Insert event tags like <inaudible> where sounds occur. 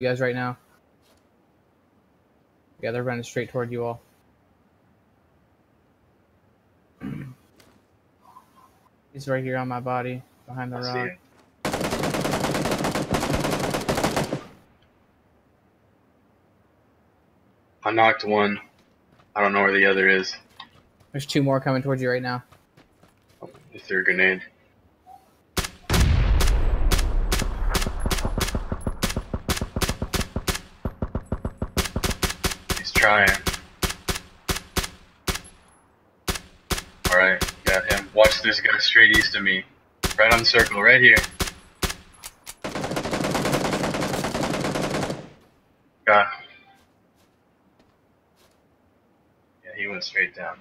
you guys right now. Yeah, they're running straight toward you all. <clears throat> He's right here on my body, behind the I rock. I knocked one. I don't know where the other is. There's two more coming towards you right now. Oh, is there a grenade? Trying. Alright, got him. Watch this guy straight east of me. Right on the circle, right here. Got. Yeah, he went straight down.